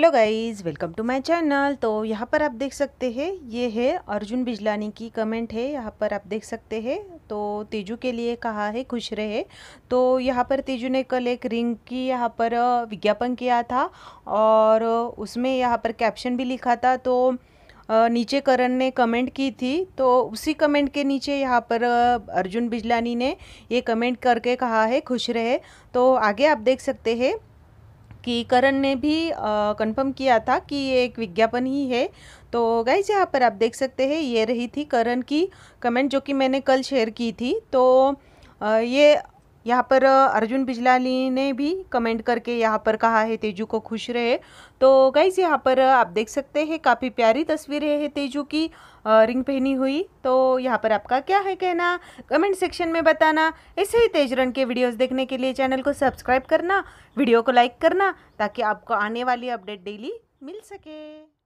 Hello guys, welcome to my channel. तो यहाँ पर आप देख सकते हैं, ये है अर्जुन बिजलानी की कमेंट है। यहाँ पर आप देख सकते हैं तो तेजू के लिए कहा है, खुश रहे। तो यहाँ पर तेजू ने कल एक रिंग की यहाँ पर विज्ञापन किया था और उसमें यहाँ पर कैप्शन भी लिखा था। तो नीचे करण ने कमेंट की थी तो उसी कमेंट के नीचे यहाँ पर अर्जुन बिजलानी ने ये कमेंट करके कहा है, खुश रहे। तो आगे आप देख सकते हैं कि करण ने भी कंफर्म किया था कि ये एक विज्ञापन ही है। तो गाइज़ यहाँ पर आप देख सकते हैं, ये रही थी करण की कमेंट जो कि मैंने कल शेयर की थी। तो ये यहाँ पर अर्जुन बिजलानी ने भी कमेंट करके यहाँ पर कहा है, तेजू को खुश रहे। तो गाइज़ यहाँ पर आप देख सकते हैं, काफ़ी प्यारी तस्वीरें है तेजू की रिंग पहनी हुई। तो यहाँ पर आपका क्या है कहना कमेंट सेक्शन में बताना। ऐसे ही तेज रन के वीडियोस देखने के लिए चैनल को सब्सक्राइब करना वीडियो को लाइक करना, ताकि आपको आने वाली अपडेट डेली मिल सके।